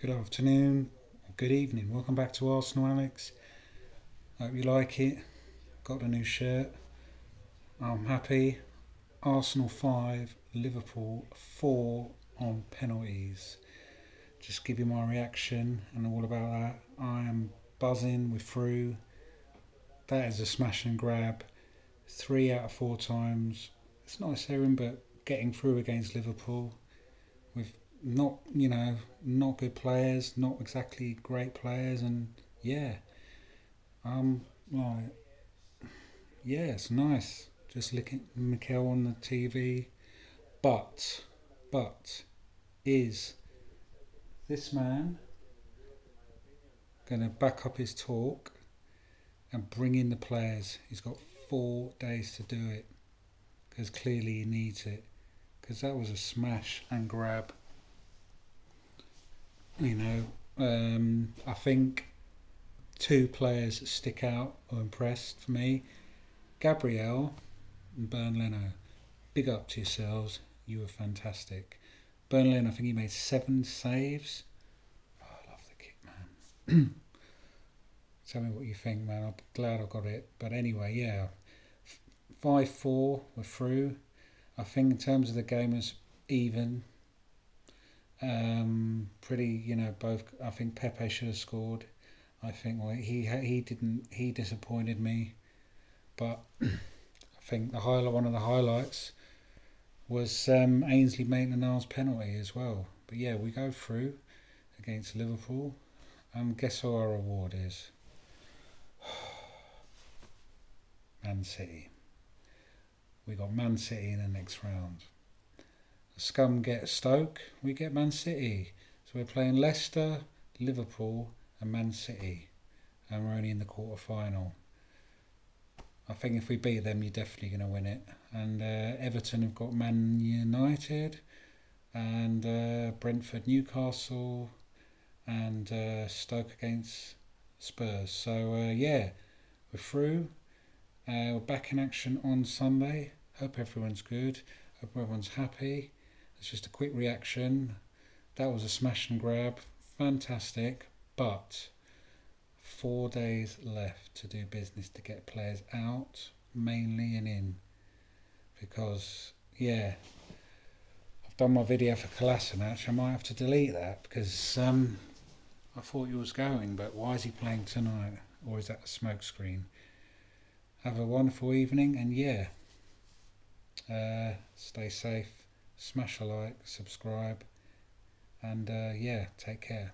Good afternoon, good evening. Welcome back to Arsenal, Alex. Hope you like it. Got a new shirt. I'm happy. Arsenal 5, Liverpool 4 on penalties. Just give you my reaction and all about that. I am buzzing. We're through. That is a smash and grab. Three out of four times. It's not a serum, but getting through against Liverpool with not, you know, not good players, not exactly great players, and yeah, um, like, yeah, it's nice. Just looking at Mikel on the TV, but, but, is this man going to back up his talk and bring in the players? He's got four days to do it because clearly he needs it because that was a smash and grab. You know, um, I think two players stick out or impressed for me. Gabriel and Bernd Leno. Big up to yourselves. You were fantastic. Bernd Leno, I think he made seven saves. Oh, I love the kick, man. Tell me what you think, man. I'm glad I got it. But anyway, yeah. 5 4, we're through. I think in terms of the game was even. Um, pretty, you know, both. I think Pepe should have scored. I think well, he he didn't. He disappointed me, but I think the highlight, one of the highlights, was um, Ainsley Maitland-Niles penalty as well. But yeah, we go through against Liverpool. Um, guess who our reward is? Man City. We got Man City in the next round. Scum get Stoke, we get Man City. So we're playing Leicester, Liverpool, and Man City, and we're only in the quarter final. I think if we beat them, you're definitely going to win it. And uh, Everton have got Man United, and uh, Brentford, Newcastle, and uh, Stoke against Spurs. So uh, yeah, we're through. Uh, we're back in action on Sunday. Hope everyone's good. Hope everyone's happy. It's just a quick reaction. That was a smash and grab. Fantastic. But four days left to do business to get players out, mainly and in. Because, yeah, I've done my video for Kolasinac. I might have to delete that because um, I thought he was going, but why is he playing tonight? Or is that a smoke screen? Have a wonderful evening and yeah. Uh, stay safe, smash a like, subscribe, and uh, yeah, take care.